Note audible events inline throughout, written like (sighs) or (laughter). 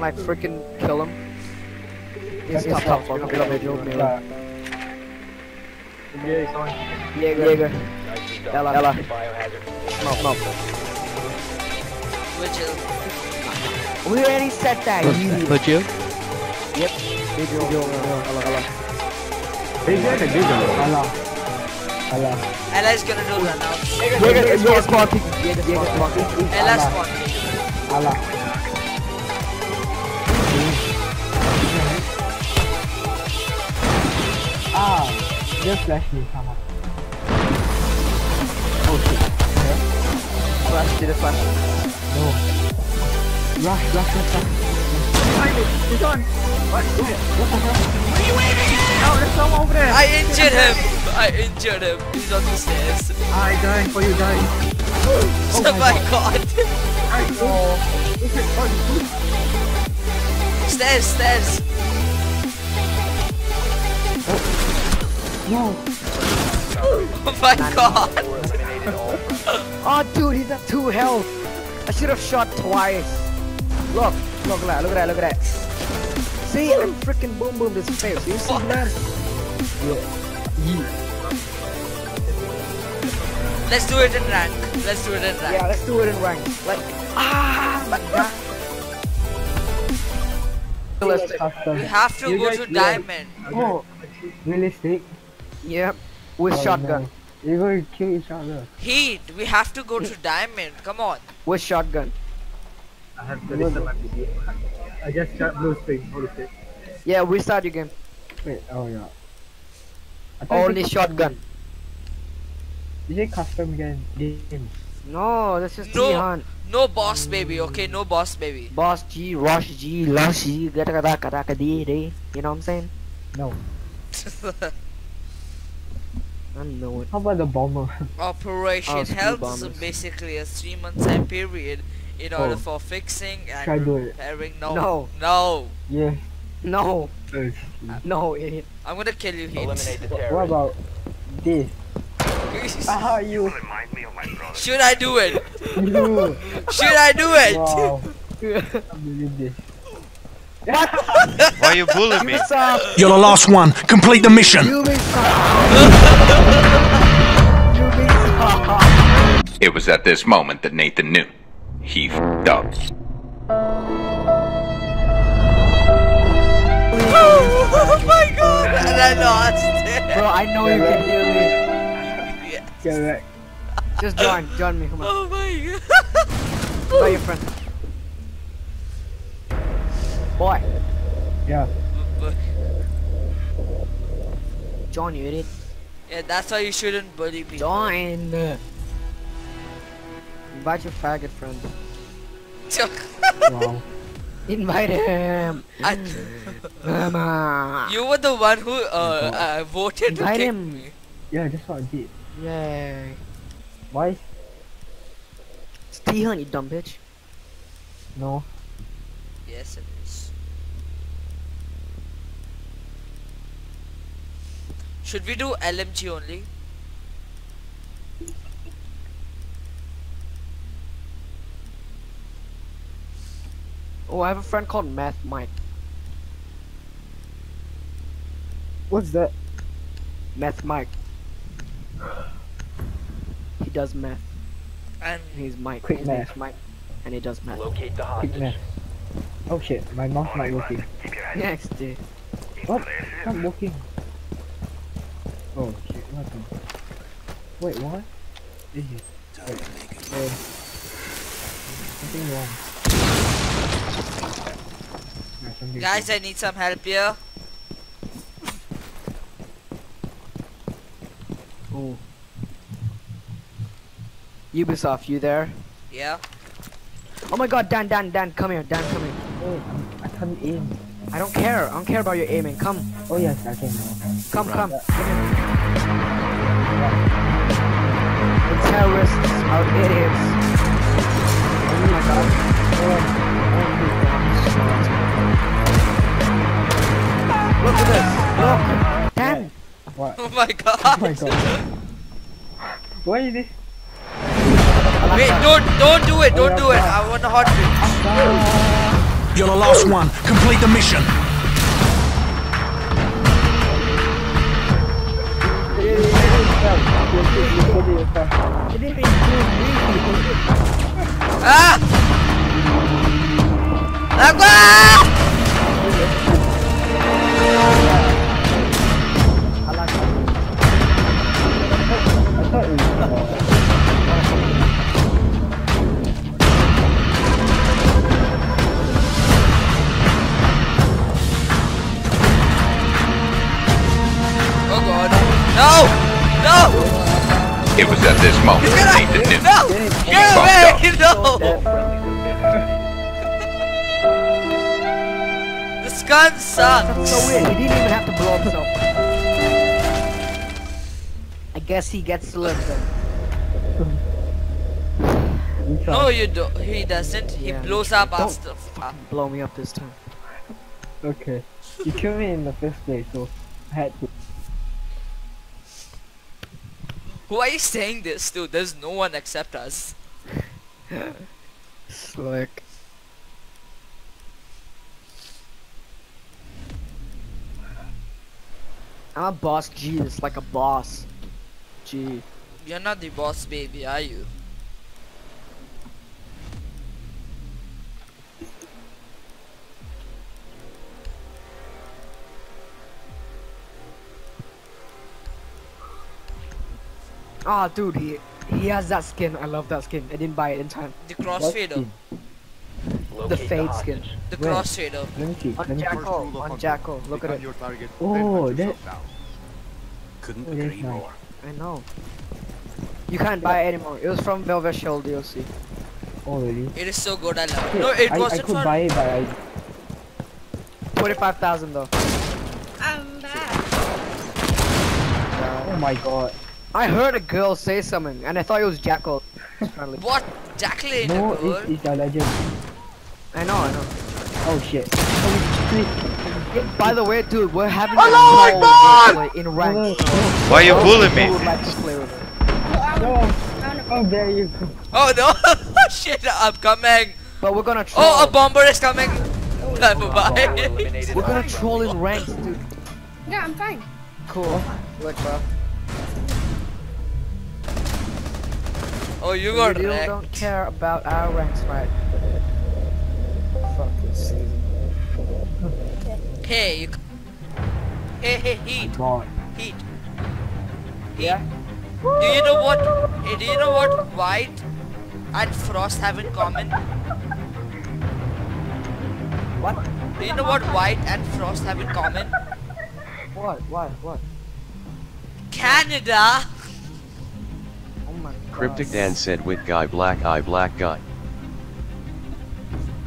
like freaking kill him. He's top top for kilometer melee. Jaeger, Jaeger. Ella, Ella. Smoke, smoke. Vigil. We already said that. You. Virgil? Yep. Vigil, Vigil, Ella, Ella. Alah. Alah. Ella is gonna do run out. Jaeger is Jaeger spawn peek. Jaeger, Jaeger spawn peek. Ella Alah. spawn. Alah. Dia flash ni sama. Oh shit. Flash, did a flash. No. Rush, rush, rush, rush. I injured him. I injured him. He's on the stairs. I die for you die. Oh, oh, my god. Stairs, stairs. No. Oh my god. (laughs) Oh, dude, he's at two health. I should have shot twice. Look, look at that, look at that, look at that. See, I am freaking boom boom this face. You see that? yeah Let's do it in rank. Let's do it in rank. Yeah, let's do it in rank. Like, ah, my god. We have to You go to diamond. Oh, realistic. Yep, with Oh, shotgun. no. You're going to kill each other. Heat. We have to go to diamond. Come on. With shotgun. I have to listen my PC. I just shot blue screen. Holy shit. Yeah, restart your game. Wait, oh yeah. I thought you Only shotgun. Is it custom game. game. No, that's just No. no. hunt. No boss baby. Okay, no boss baby. Boss G, Rush G, Lush G. You know what I'm saying? No. (laughs) I know it. How about the bomber? (laughs) Operation Oh, speed Help is basically a three month time period in order Oh. for fixing and Try do it. repairing. No. No. No. yes. No, Yes. no, idiot. I'm gonna kill you, Heat. What about this? (laughs) Ah, (laughs) you. Should I do it? Should I do it? wow. I believe this. Why you bullying me? You're the last one. Complete the mission. It was at this moment that Nathan knew. He fed up. oh my god! And I lost. it! Bro, I know you can hear me. Yeah. Correct. Just join, join me, come on. Oh my god. Tell your friend. Boy, Yeah. join you idiot. Yeah, that's why you shouldn't bully people. Join. Invite your faggot friend. Wow. (laughs) Invite him. I- Mama. you were the one who uh, uh, voted to Invite kick him. me. Yeah, that's what I did. Yay. Why? It's T-Hunt, you dumb bitch. No. Yes, it is. Should we do LMG only? Oh, I have a friend called Math Mike. What's that? Math Mike. He does math. And And he's Mike. Quick His math. Mike. And he does math. Locate the Quick math. Oh shit, my mouse not working. Next, dude. What? It's not working. Oh shit, what happened? Wait, what? Is it? Wait, um, something wrong. Yeah, something guys, I need some help here. Ooh. Ubisoft, you there? Yeah. Oh my god, Dan, Dan, Dan, come here, Dan, come here. Oh, I'm, I can't aim. I don't care. I don't care about your aiming. Come, Oh yes, I can come, come. Come. The terrorists are idiots. Oh my god. Oh, Look at this. Look. Dan. What? Oh my god. Oh my god. Why is this? Wait, don't don't do it, don't do it. I want a hot drink. You're the last one. Complete the mission. It didn't include me. Ah! Agua! I No! No! It was at this moment that Nathan knew. No! Get away! No! This gun That's sucks. so weird. He didn't even have to blow himself. I guess he gets to live then. No, you don't. He doesn't. He Yeah. blows up Don't after. fucking blow me up this time. Okay. You killed me in the first place, so I had to. Who are you saying this to? There's no one except us. (laughs) Slick. I'm a boss Jesus, like a boss. G. You're not the boss, baby, are you? Ah, dude, he he has that skin. I love that skin. I didn't buy it in time. The What crossfader. The fade skin. The Where? crossfader. Let me see. On Let me see. Jacko. On Jackal. Look at it. Oh, that. Couldn't Oh, that's nice. I know. You can't buy it anymore. It was from Velvet Shell DLC. Oh, really? It is so good, I love it. No, it I, I wasn't could for. buy it, but I. Twenty-five thousand though. I'm back. Oh my god. I heard a girl say something, and I thought it was Jackal. Apparently. What? Jacqueline? No, girl? it's, it's a legend. I know, I know. Oh shit. Oh, it's by the way, dude, we're having a small gameplay in no, rank. Why you bullying Who me? would like to play with it? no. How oh, dare you? Oh no! (laughs) Shit, I'm coming! But we're gonna troll. Oh, a bomber is coming! Bye bye. we're gonna troll in ranks, dude. Yeah, I'm fine. Cool. Look, bro. Oh, you We got wrecked. don't care about our ranks, right? Fuck this season. Hey, you. Hey, hey, heat, heat. Yeah? Do you know what? eh, Do you know what white and frost have in common? What? Do you know what white and frost have in common? What? What? What? Canada. My god. Cryptic Dan said with guy black eye black guy.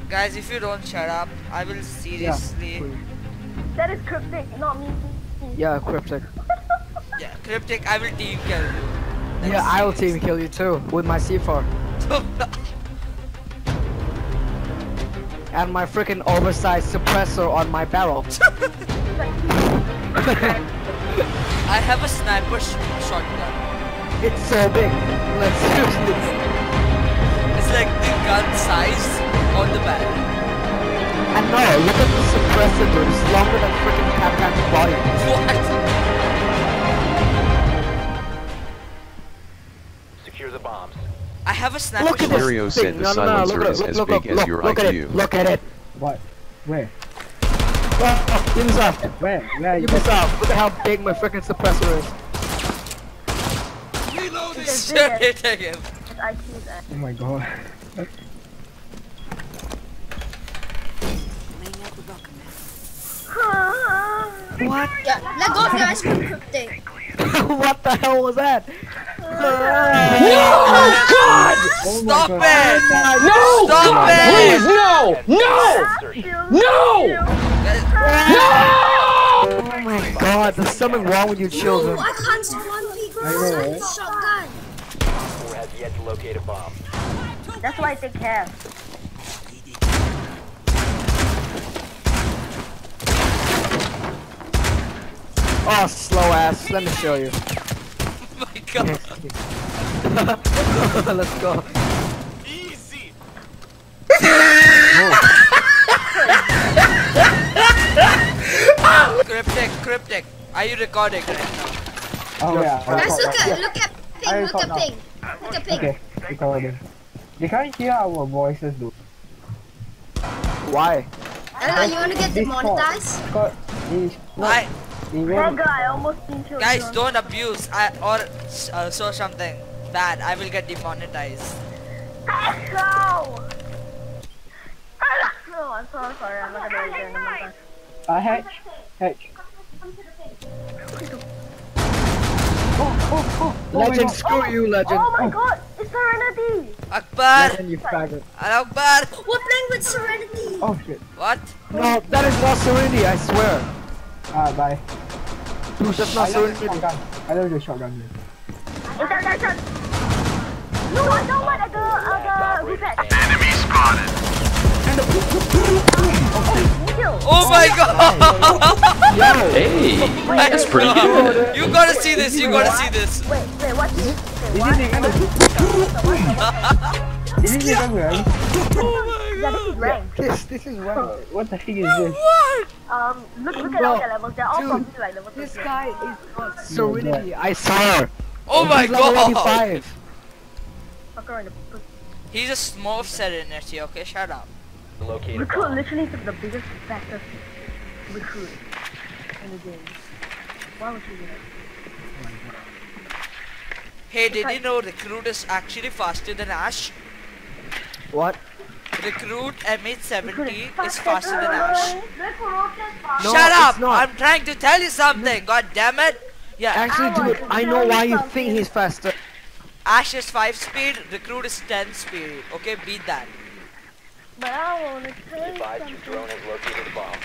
Guys, if you don't shut up, I will seriously. That is cryptic, not me. Yeah, cryptic. (laughs) Yeah, cryptic. I will team kill you. Yeah, I will team kill you too with my C4 (laughs) and my freaking oversized suppressor on my barrel. (laughs) I have a sniper sh shotgun. It's so big. Like seriously. It's like the gun size on the back. And no, look at the suppressor, dude. It's longer than freaking Kapkan's body. What? Secure the bombs. I have a sniper Look at shotgun. Stereo this said thing. the No, no, no, silencer look, is look, as look, big look, as look, your look at it. Look at it. What? Where? Oh, Ubisoft. Where? Where? You Ubisoft. Look at how big my freaking suppressor is. It's Shit, big. hitting him. I choose that. Oh my god. What? Yeah, let go of the ice cream cryptic. (laughs) what the hell was that? Oh, oh, oh God! Stop my god. it! No! Stop it! Please, no! No! No! No! Oh my god, there's something wrong with you children. I can't spawn people I know, locate a bomb. That's why I take care. Oh, slow ass. Let me show you. Oh (laughs) my god. (laughs) Let's go. Easy. (laughs) cryptic, cryptic. Are you recording right now? Oh yeah. Guys, look at, look at ping, look at ping. Look at ping. Okay, recording. They can't hear our voices though. Why? Ella, you wanna get Discord. demonetized? Discord is not I, almost think you. guys, don't abuse I, or uh, show something bad. I will get demonetized. No. No, I'm so sorry. I'm not gonna do it. Uh, hatch, hatch. Oh, oh, oh, oh my Legend, God. screw you, legend. Oh my god, it's Serenity! Akbar! Legend, you faggot. Akbar! We're playing with Serenity! Oh shit. What? No, that is not Serenity, I swear. Ah, bye. Dude, that's I not love Serenity. I love the shotgun. here. Is that that shot? No, I don't want to go, uh, the reset. Enemy spotted. Oh my god! Hey, that's pretty (laughs) good. You gotta see this, you gotta see this. Wait, wait, what's this? Wait, Ini what? ni kan Ini ni kan kan? Yeah, this is rank. this, this is wrong. What the heck is this? What? Um, look, look at all the levels. They're all dude, probably like level This guy is not Serenity, I swear. Oh my He's level god! 85. Fucker in the pussy. He's a smurf serenity, okay? Shut up. Locate a Recruit bomb. literally took the biggest, fastest recruit in the game. Why would you do that? Hey, did you know Recruit is actually faster than Ash? What? Recruit MH70 is faster than Ash. No, Shut up! not. I'm trying to tell you something, god damn it! Yeah, Actually, dude, I know why you think he's faster. Ash is 5 speed, Recruit is 10 speed. Okay, beat that. But I wanna tell advised your drone has located a bomb.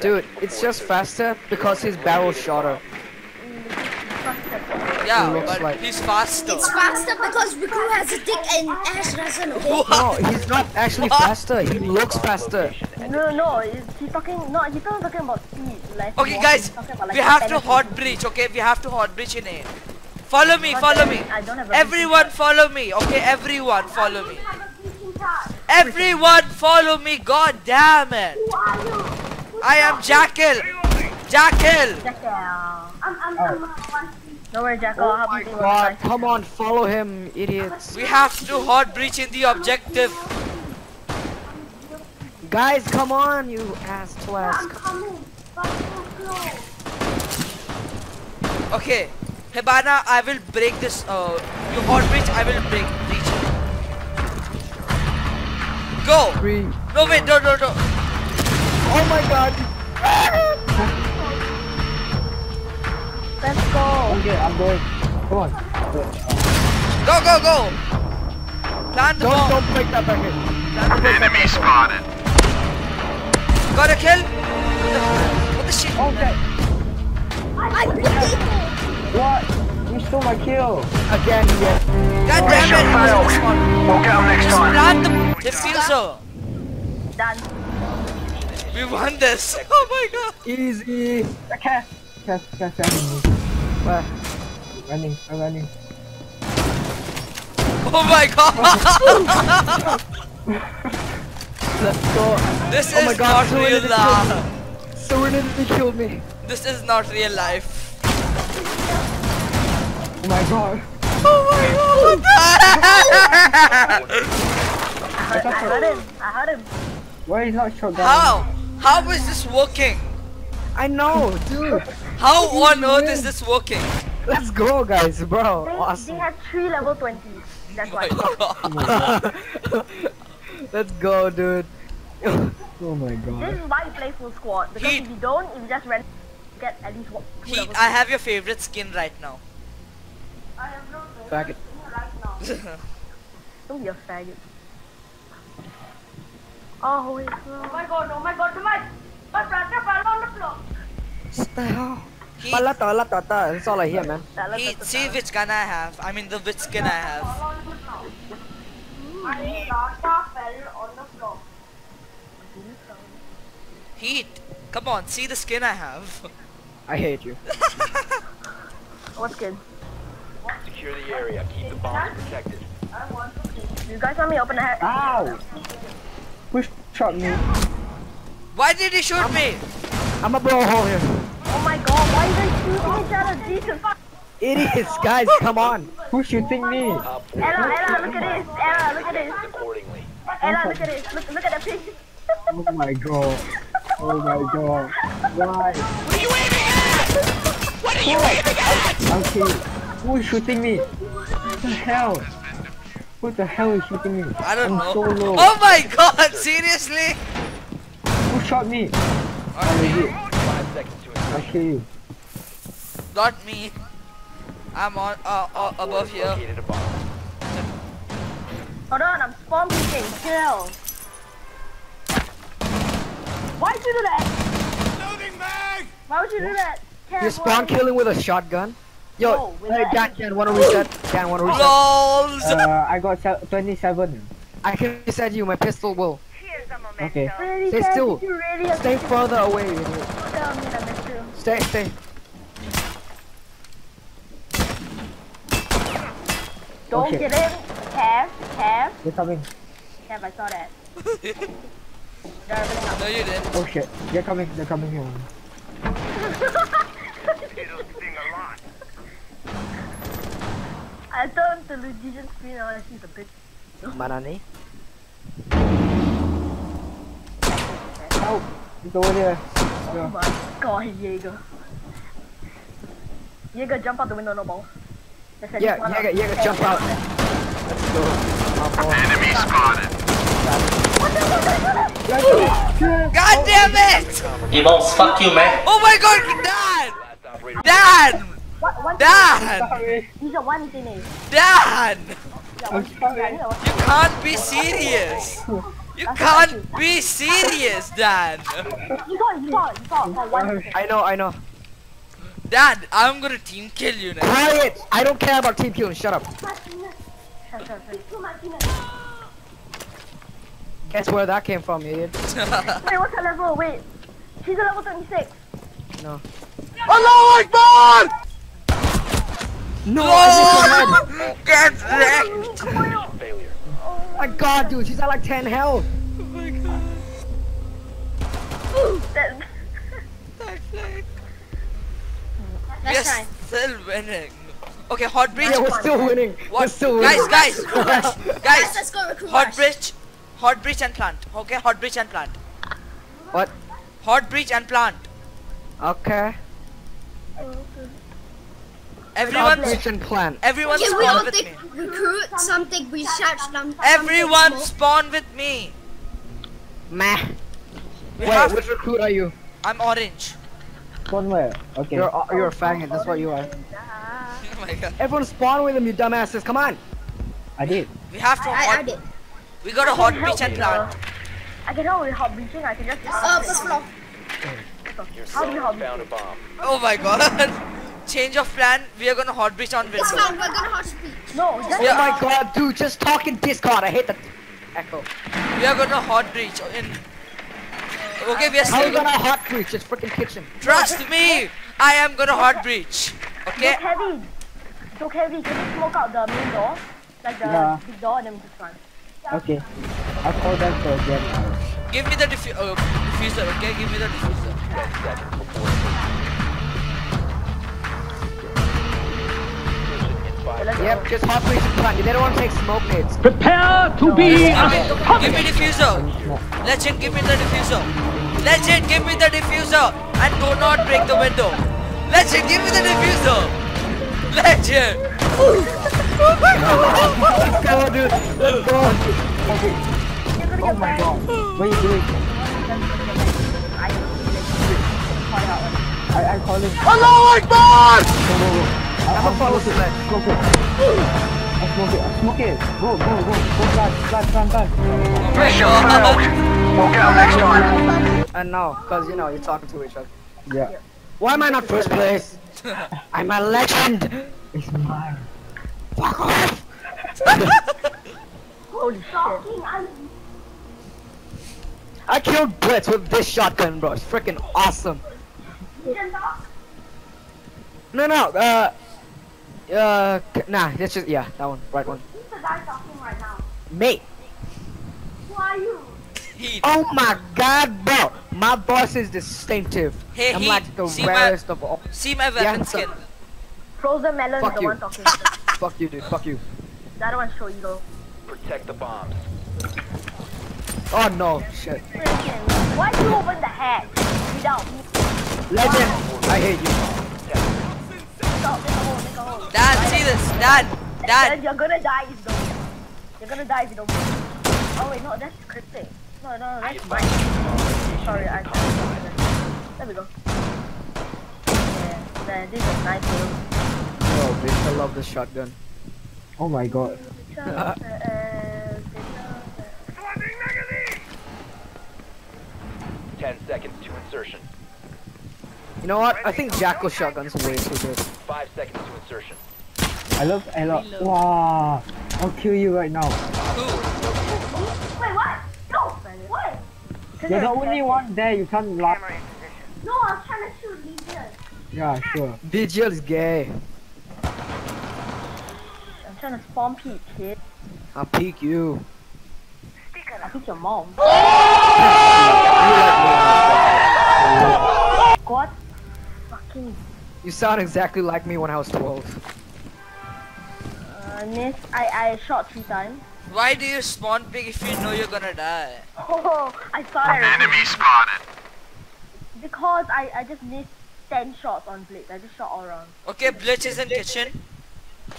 Dude, it's just faster because his barrel's shorter. Yeah, looks but like- he's faster. It's faster because Riku has a dick and Ash doesn't, (laughs) okay? No, he's not actually faster. He looks faster. No, no, it's- he's talking, no, he's not talking about speed. Like, Okay, guys, about, like, we have to hot breach, okay? We have to hot breach in A. Follow me, follow me. I don't have Everyone follow me, okay? Everyone follow me. Everyone follow me, god damn it. I am Jackal. Jackal. Jackal. Oh. Don't worry, Jackal, oh I'll help you do God, it. come on, follow him, idiots. We have to hot breach in the objective. Guys, come on, you ass twats. I'm coming. Okay. Hibana, I will break this. Uh, you hot breach, I will break breach. it. Go. Three. No wait, no, no, no. Oh my god. Let's go. Okay, I'm going. Come on. Go, go, go. Plant the Don't, bomb. don't break that back in. Enemy spotted. Got a kill? What the, what the shit? Okay. I beat it. What? You stole my kill. Again, yeah. God damn it! he was in the spot. We'll get him next Just time. plant the diffuser. Done. We won this. (laughs) Oh my god. Easy. Cass. Cass, Cass, Cass. Where? Running, I'm running. Oh my god. (laughs) Let's go. This Oh my is God, not so real did it life. Serenity killed me. This is not real life. Oh my god. Oh my god! I heard him. I heard him. Why is not shotgun? How? How is this working? I know, dude. How on earth is this working? Let's go, guys, bro. They, they Awesome. have three level 20s. That's Oh why. god. (laughs) Let's go, dude. (laughs) Oh my god. This is why you play full squad. Because Heat. if you don't, you just run, get at least one. two Heat, levels. I have your favorite skin right now. I have no Faggot. (laughs) Don't be a faggot. Oh wait. Oh my god! Oh my god! Oh my! My brother fell on the floor. What the hell? Heat, Palata, lata, ta. That's all I hear, man. Heat, see which gun I have. I mean the which skin I have. My brother fell on the floor. Heat, come on, see the skin I have. (laughs) I hate you. (laughs) What's good? Secure the area. Keep the bombs protected. You guys want me open the hatch? Ow! Push shot me. Why did he shoot me? I'm a blow hole here. Oh my god, why are they shooting each other? Jesus. Idiots, guys, come on. Who's shooting me? Ella, Ella, look at this. Ella, look at this. Ella, look at this. Look, look at the picture. Oh my god. Oh my god. Why? What are you aiming at? What are you aiming at? Okay. Who is shooting me? What the hell? Who the hell is shooting me? I don't I'm know. so low. Oh my god, seriously? Who shot me? Not me. Five I'll insertion. kill you. Not me. I'm on uh, uh, above here. Located a bomb. Hold on, I'm spawn peeking. Chill. Why'd you do that? Loading mag! Why would you do that? Ken, You spawn killing with a shotgun? Yo, No, hey, Dan, Dan, wanna reset? Dan, wanna reset? LOLs! Uh, I got 27. I can reset you, my pistol will. Okay. Really, Stay still. did really Stay to further away. idiot. tell me that I too. Stay, stay. Don't Okay. get in. Cav, Cav, They're coming. Cav, I saw that. They're opening up. No, you didn't. Oh shit. They're coming. They're coming here. I turned the Legion screen and I see the bitch. Manani. Help! It's over there. Oh, oh my god, Jaeger. Jaeger, jump out the window, no ball. Yeah, least one Jaeger. Jaeger, jump out. Let's go. Up, up. Enemy spotted. God damn it! Emos, fuck you, man. Oh my god, Dan! Last operator. Dan! What, one Dan! Sorry. He's a one thing. He's Dan! a I'm one sorry. Yeah, he's a one You can't be serious! You can't be serious, Dan! You saw it, you saw it, you saw it. Oh, one. I know, I know. Dan, I'm gonna team kill you now. Quiet! I don't care about team killing. Shut up. Guess where that came from, idiot? (laughs) Wait, what's her level? Wait. She's a level 26. No. Allah Akbar! No, I Oh, get wrecked! Failure. Oh my god, dude, she's at like 10 health. Oh that, We are that's fine. still winning. Okay, hot breach. Yeah, we're still winning. We're What? still Guys, winning. guys, (laughs) guys, let's go recruit hot breach, hot breach and plant. Okay, hot breach and plant. What? Hot breach and plant. Okay. Oh. Everyone, Operation plan. everyone Can we spawn all with take me. recruit something research them? Everyone spawn with me. Meh. We Wait, which recruit are you? I'm orange. Spawn where? Okay. You're a- you're a faggot. That's what you are. (laughs) Oh my god. Everyone spawn with him, you dumbasses. Come on. I did. We have to I, I hot. did. We got a hot breach and plant. I can help with hot breaching. I can just. Uh, first floor. Your How do you squad hot found a bomb. Oh my god. (laughs) Change of plan. We are gonna hot breach on First window. floor, we're gonna hot speed. No, just. Oh my god, dude, just talk in Discord. I hate the echo. We are gonna hot breach in. Okay, we are How you still. gonna hot breach? It's freaking kitchen. Trust me. I am gonna hot breach. Okay. Look heavy. Look heavy. Can you smoke out the main door? Like the Yeah. big door and then just run. Okay. I'll call them for again. Give me the diffu- uh, diffuser. Okay, give me the diffuser. Yep, just hot breach and plant. They don't want to take smoke nades. Prepare to be Give me, give me diffuser. Legend, give me the diffuser. Legend, give me the diffuser. And do not break the window. Legend, give me the diffuser. Legend. Let's go, dude. Let's go. You're Oh my god. What are you doing? I call it. I, I call him. Allah Akbar! Go, go, go. I, I'm a follow smoke it. Go, go. I smoke it. I smoke it. Go, go, go. Go, plant, plant, plant, plant. Mission failed. We'll get 'em next time. And no, because you know, you're talking to each other. Yeah. Why am I not first place? (laughs) I'm a legend. It's mine. Fuck off. (laughs) Holy shit. I killed Blitz with this shotgun, bro. It's freaking awesome. No, no, uh, uh, nah, that's just, yeah, that one, right one. Who's the guy talking right now? Mate. Who are you? Heat. Oh my god, bro! My voice is distinctive. Hey, I'm Heat, like the see my- of all. See my weapon Yeah, skin. Frozen melon Fuck is the you. one talking. (laughs) Fuck you, dude. Fuck you. the other one's show ego. Protect the bombs. Oh no, shit. Freaking. Why you open the hatch without me? Legend, I hate you. Stop, make a hole, make a hole. Dad, see this. Dad. Then Dad. you're gonna die if you don't. You're gonna die if you don't move. Oh wait, no, that's cryptic. No, no, no, that's mine. Sorry, I. There we go. Yeah, then this is nice. Bro. Oh, bitch, I love this shotgun. Oh my god. Ten seconds to insertion. You know what? I think Jackal shotgun's way too good. Five seconds to insertion. I love I love wow I'll kill you right now. Who? Wait, what? No! What? You're the only one there, you can't lie. No, I was trying to shoot Legion. Yeah, sure. Vigil is gay. I'm trying to spawn peek, kid. I'll peek you. I think your mom. (laughs) You like Fucking. You sound exactly like me when I was 12. Uh, miss. I, I shot three times. Why do you spawn pig if you know you're gonna die? Oh, I saw it. Enemy spotted. Because I, I just missed 10 shots on Blitz. I just shot all around. Okay, Blitz is in kitchen.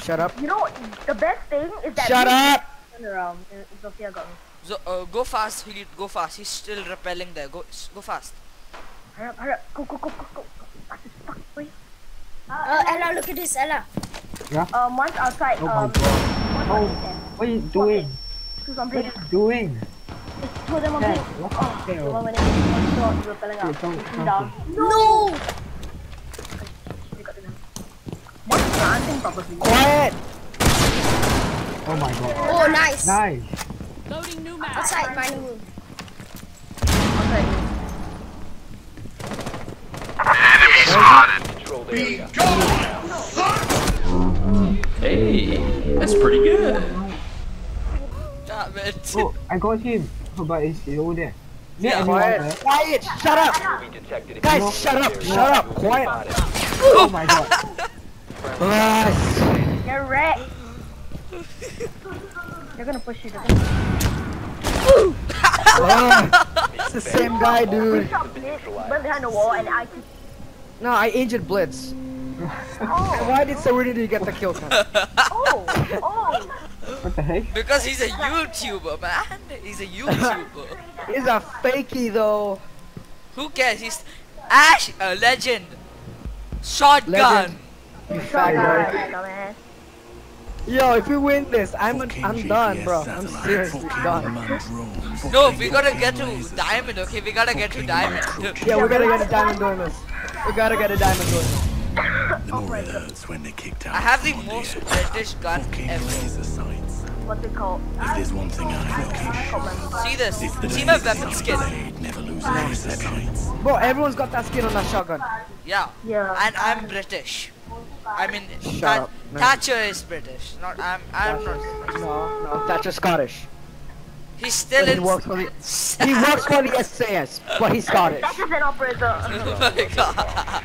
Shut up. You know, the best thing is that Shut Blitz up! turned around. Uh, Zofia got me. So, uh, go fast, Heat. Go fast. He's still repelling there. Go, go fast. Hurry up, hurry up. Go, go, go, go, go. Fast as fuck, boy. Uh, Ella, look at this, Ella. Yeah? Um, once outside, Oh my um, god. one Oh, on ten. what are you doing? Two on What are you doing? It's two them on Dad, Blitz. what the Oh, the hell? one when they one shot, you were filling Hey, up. don't- don't down. No! They got them. What's dancing probably? Quiet! Oh my god. Oh, nice. Nice. Loading new map. Outside my room. Okay. Enemy spotted. Controlled area. Hey, that's pretty good. Damn it. Oh, I got him. Oh, but it's it's over there Yeah, anyone Quiet! there? Quiet! Shut up! Will be detected Guys, you shut up! area. Shut up! Quiet! Oh my (laughs) god. Ah, You're wrecked. (laughs) They're gonna push you. They're gonna ah, it's the same guy, dude. shot went behind the wall, and I took. No, I injured Blitz. Oh, Why did Serenity get the kill count? (laughs) oh, oh. What the heck? Because he's a YouTuber, man. He's a YouTuber. (laughs) He's a fakey though. Who cares? He's Ash, a legend. Shotgun. Legend. You fat guy. Alright, dumbass. Yo, if we win this, I'm I'm done, bro. I'm seriously done. No, we gotta get to diamond. Okay, we gotta get to diamond. Yeah, we gotta get a diamond doing this. We gotta get a diamond doing this. I have the most British gun ever. What's it called? There's one thing I know. See this? See my weapon skin? Never lose any sights. Bro, everyone's got that skin on that shotgun. Yeah. Yeah. And I'm British. I mean, Shut Tha- up. Thatcher is British. Not I'm. I'm not. No, no, Thatcher's Scottish. He's still But he in. works for the (laughs) he works for the SAS, but he's Scottish. That's just an operator. (laughs) oh my god.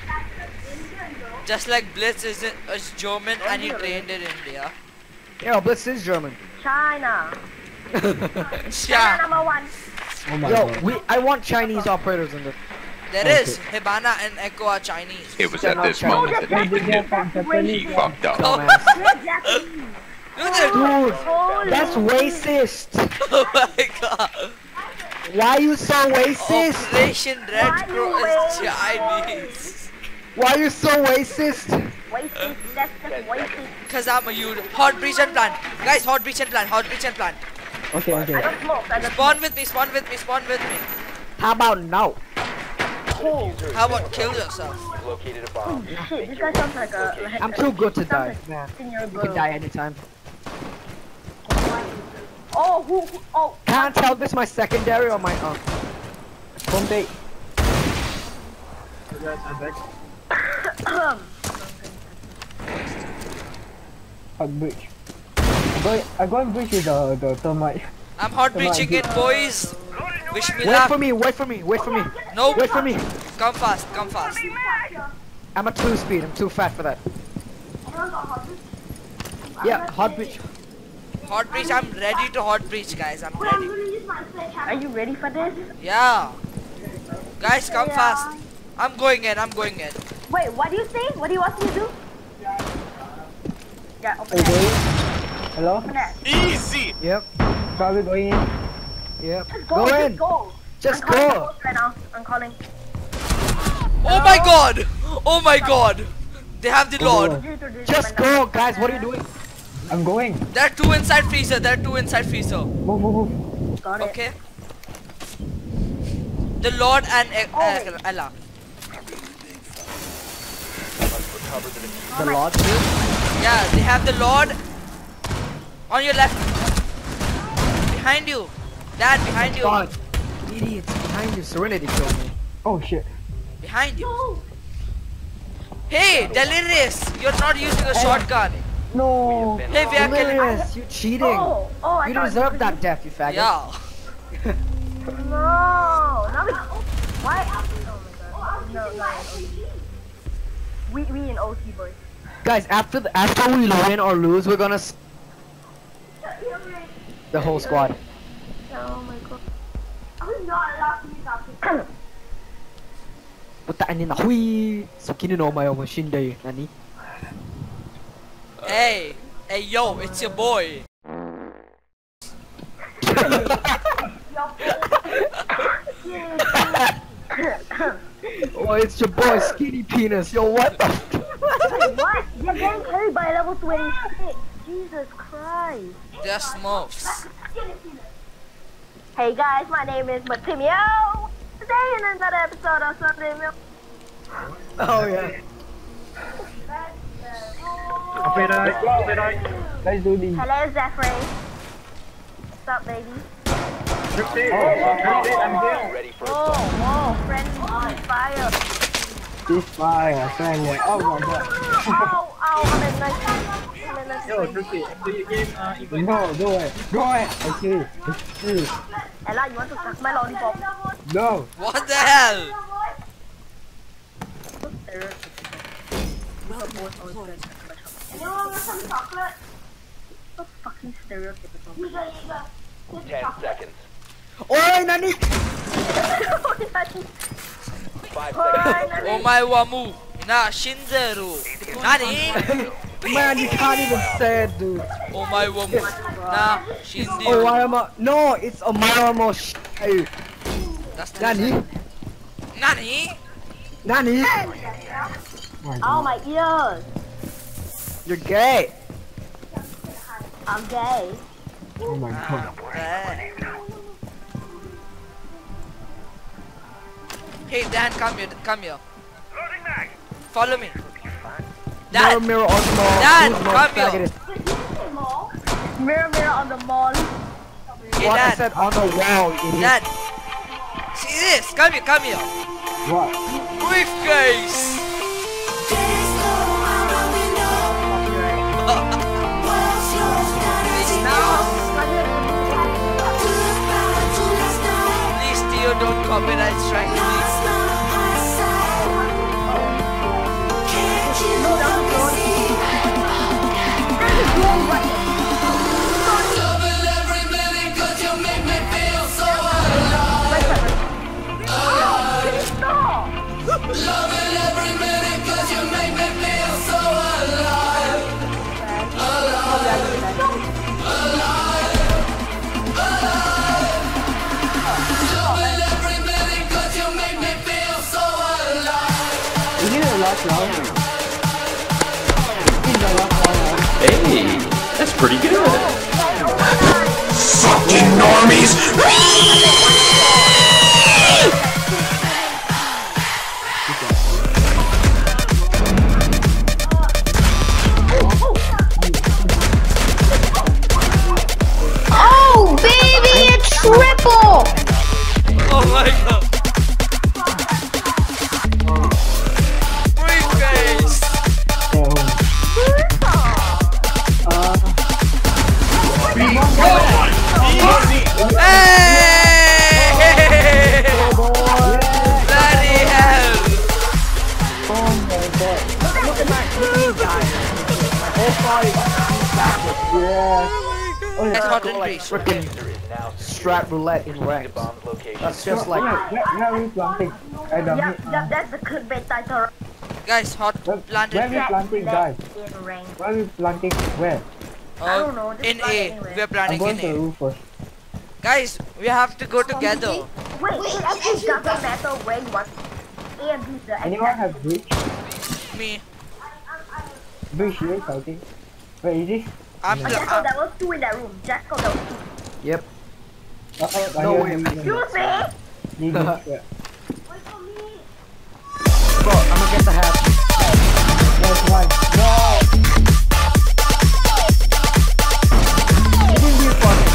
Just like Blitz is, in, is German and he trained in India. Yeah, Blitz is German. China. (laughs) China number one. Oh my Yo, god. we I want Chinese operators in this. there is. Hibana and Echo are Chinese. It was They're at this Chinese. moment that Nathan knew he fucked up. Dumbass. Exactly. Look at that. Dude, Holy that's racist. (laughs) Oh my god. Why you so racist? Operation Red Why Crow you is? Chinese. Why you so racist? Wasted. That's just wasted. Cause I'm a youth. Hot breach and plant. Guys, hot breach and plant. Hot breach and plant. Okay, I okay. don't smoke. I don't Spawn with me. Spawn with me. Spawn with me. How about now? smoke. How about kill yourself? Located a bomb. Shit, this guy sounds like a. Like I'm too good to die. Man, a you can die anytime. Oh, who? who oh, Can't tell if it's my secondary or my uh. Don't take. Hot bridge. I go, I go and bridge with the, the thermite. I'm hot Come breaching it, boys. Wish me Wait luck. for me, wait for me, wait for me. Nope. Wait for me. Come fast, come fast. I'm at two speed, I'm too fat for that. Yeah, hot breach. Hot breach, I'm ready to hot breach, guys. I'm ready. Are you ready for this? Yeah. Guys, come fast. I'm going in, I'm going in. Wait, what do you say? What do you want me to do? Yeah, open Are you that. going? Hello? Open that. Easy! Yep, Probably going in. yep. Just Go go, just in. go. Just I'm go. host right now. I'm calling. Oh my god! Oh my god! They have the Oh, Lord. Just go, guys. What are you doing? I'm going. There are two inside freezer. There are two inside freezer. Move, move, move. Got it. Okay. The Lord and E- uh, Ella. The Lord too? Yeah, they have the Lord on your left. Behind you. Dad, behind you. God. Idiots behind you. Serenity killed me. Oh shit. Behind you. Hey, Delirious, you're not using a shotgun. No. Hey, we are killing. Delirious, you cheating. Oh, oh, I You deserve that death, you faggot. Yeah. No, now we. Why? Oh my god. No, no. We we in OT boys. Guys, after the, after we win or lose, we're gonna s- the whole squad. Oh my god. I'm not allowed to use that. Puta ni na hui. So kinino mayo machine day nani? Hey, hey, yo, it's your boy. Oh, it's your boy Skinny Penis. Yo, what the? Wait, what? You're getting carried by level 26. Jesus Christ. They're Smurfs. Hey guys, my name is Matimio. Today in another episode of Sunday Milk. Oh yeah. Copyright, copyright. Let's do this. Hello, Zephyr. What's up, baby? Trixie, Trixie, I'm here. Ready for Whoa, whoa, friendly on fire. This fire, friend. Oh my god. Ow, ow, I'm in nice. I'm in nice. Yo, Trixie, do you game uh, event? No, do it. Do it. Okay. It's true. Ella, you want to suck my lollipop? No. What the hell? What fucking stereotypical? 10 seconds. Oi, nani? 5 seconds. Oh my wamu. Na shinzeru. Nani? Man, you can't even say it, dude. Oh my wamu. Na Oh, shinzeru. Omarama. No, it's Omaramo. sh- Hey, That's the Nani? Nani? Nani? Oh my ears. You're gay. I'm gay. Oh my god. Eh. Hey Dan, come here, come here. Follow me. Mirror, Dad, mirror on the mall. Dad, Who's come here. Mirror, mirror on the mall. hey What I said on the wall, idiot. Dad. See this? Come here, come here. What? Briefcase. Theo, don't copyright strike Yeah. Oh, Let's yeah. hot Go and like breach. freaking Diffuser strap roulette in the location. That's just like where, where are I don't yep, yep, that's the clickbait title. Guys, hot where, planted. Where are we planting, guys? Where are we planting? Where? I don't Uh, know, just in A. We're I'm going in to A. roof first. Guys, we have to go together. Wait, it actually doesn't matter where you want. A and B is the Anyone exact. have breach? Me. Breach, you fighting? Where is this? I'm. Oh, Pl- Jackal, uh, there was two in that room. Jackal, there was two. yep. Uh, oh, No way. Excuse me? He breach, (laughs) yeah. Bro, I'm gonna get the hat. There's one. No! Give me a fucking.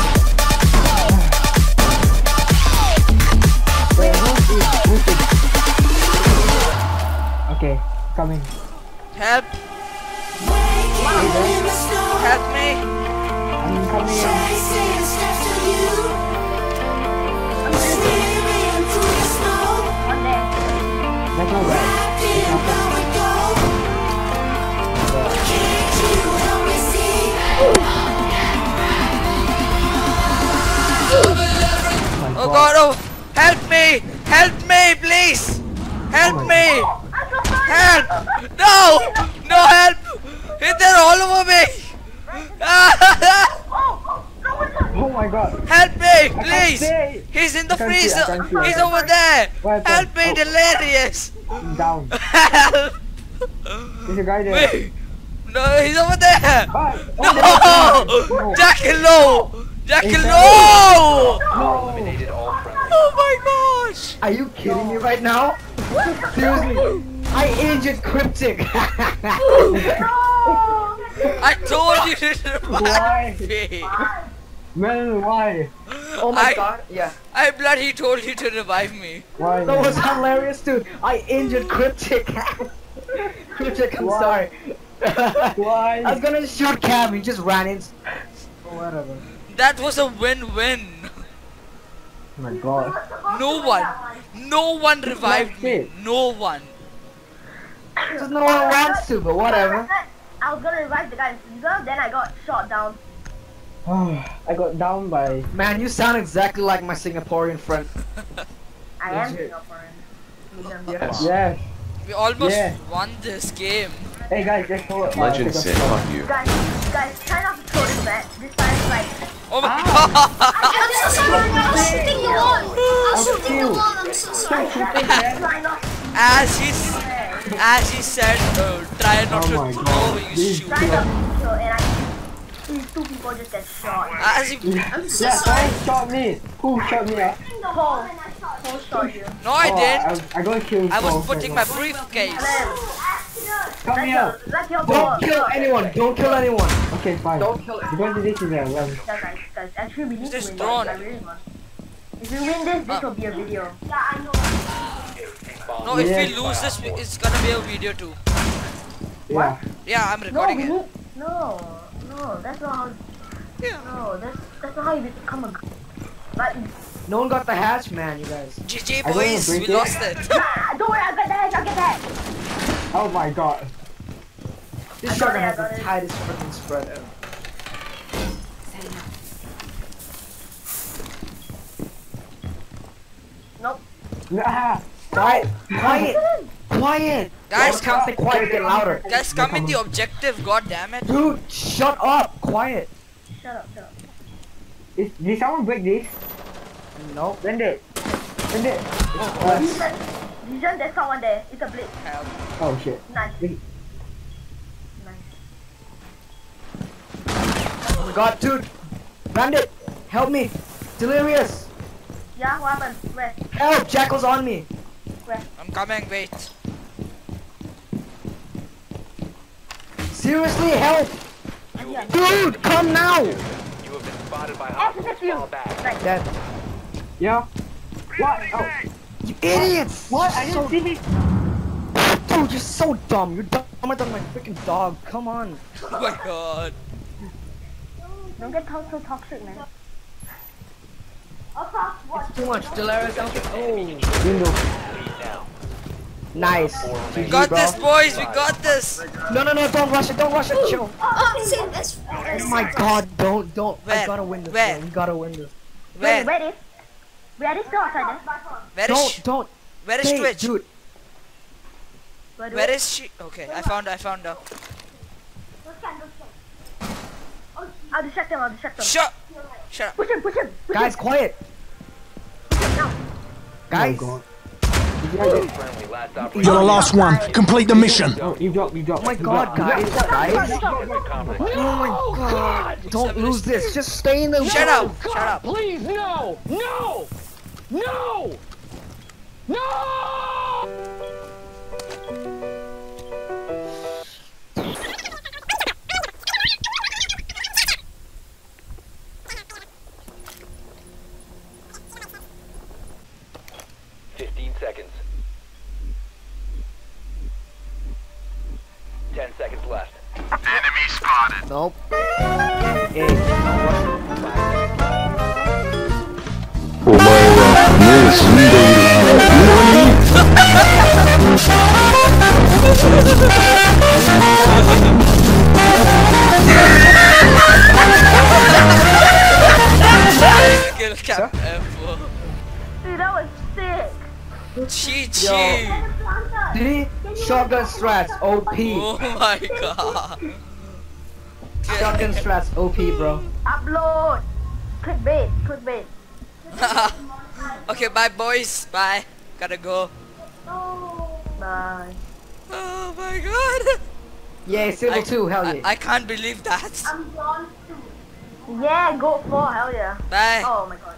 Wait, who's in? Who's in? Okay, coming. help. Help me. I'm coming guy there. Wait! No, he's over there! Bye. No! Oh, no. Jackal, no! Jackal, Is no! (laughs) No. Eliminated all friendly. Oh my gosh! Are you kidding me right now? Seriously, I injured Cryptic. (laughs) I told you to (laughs) Why? revive me! Man, why? oh my I- god, yeah. I bloody told you to revive me. Why? That was hilarious, dude. I injured Cryptic. Cryptic, I'm Why? sorry. (laughs) Why? I was gonna shoot Cam, he just ran in. Oh, whatever. That was a win-win. Oh my god. No one, no one revived me. it. No one. Just no one wants to, but whatever. I was gonna revive the guy in freezer, then I got shot down. (sighs) I got down by. Man, you sound exactly like my Singaporean friend. I am Singaporean. Yes. Yes. We almost Yeah. won this game. Hey guys, just hold uh, Legend take a said fuck you. Guys, guys, try not to throw this back. This time, like, Oh my (laughs) God! I'm so sorry. I was shooting the wall. I was shooting the wall. I'm so sorry. try not to As he, as he said, uh, try not Oh my to God. throw, you This- shoot. try not to kill, and I these two people just get shot. As he, I'm so Yeah, sorry. someone shot me. Who shot me? Uh? Paul, Paul shot you. no, I oh, didn't. I, I got killed. I was putting my briefcase. Come That's here. your, that's. Don't kill anyone, don't kill anyone. Okay, fine. Don't kill Because this is a run. Guys, guys, guys, actually we need This to win drone. this. I really want. If we win this, this Uh. will be a video. No, if Yes. we lose this, it's gonna be a video too. Yeah. Yeah, I'm No, recording we it. need. No, no, that's not how. Yeah. No, that's that's not how you become a. g- But No one got the hatch, man, you guys. GG boys, we it. lost it. ah, don't worry, I'll get that. I'll get that. Oh my god. This I shotgun has the it. tightest freaking spread ever. Nope. Ah, (laughs) Quiet, quiet, quiet. Guys, Guys, can't quiet, get louder. Guys, come in the objective, god damn it. Dude, shut up, quiet. Shut up, shut up. is, did someone break this? Nope. When did? When did? Uh, Vision, Vision, there's someone there. It's a blade. Help. oh shit. Nice. Wait. Nice. Oh my god, dude. Bandit, help me. Delirious. Yeah, what happened? Where? Help, Jackal's on me. Where? I'm coming, wait. Seriously, help. You will be, Dude, come now. you have been spotted by F hostiles. Fall back. Right. Dead. Yeah. What? Oh, You idiots. what? I You're didn't see me. dude, you're so dumb. You're dumber than my freaking dog. Come on. (laughs) Oh my god. Don't get to- so toxic, man. It's too much. Delirious, help oh. me. Oh. Window. Leave now. Nice. We GG. Got bro. this, boys. We got this. No, no, no, don't rush it, don't rush it, chill. Oh, see, that's, that's Oh my god, don't, don't. I gotta win this, Where? bro. We gotta win this. Where? Wait, where is? Where is the outside? Where is? Don't, don't. Where is Hey, Twitch? Dude, Where, do Where it? is she? Okay, I found her. I found her. Oh, I'll distract him, I'll distract him. Shut. Shut up. Push him, push him. Push guys, quiet. Oh, guys, God. Friendly, last operator. You're the last one. Complete the mission. Oh, you dropped, you dropped. Oh, oh my god, guys, guys. Conflict. Oh my god. Don't lose this. Just stay in the Shut up. Shut up. Please, no! No! No! No! Boys. Bye. Gotta go. Bye. Oh my god. Yeah, Civil 2, hell I, yeah. I can't believe that. Yeah, go for hell yeah. Bye. Oh my god.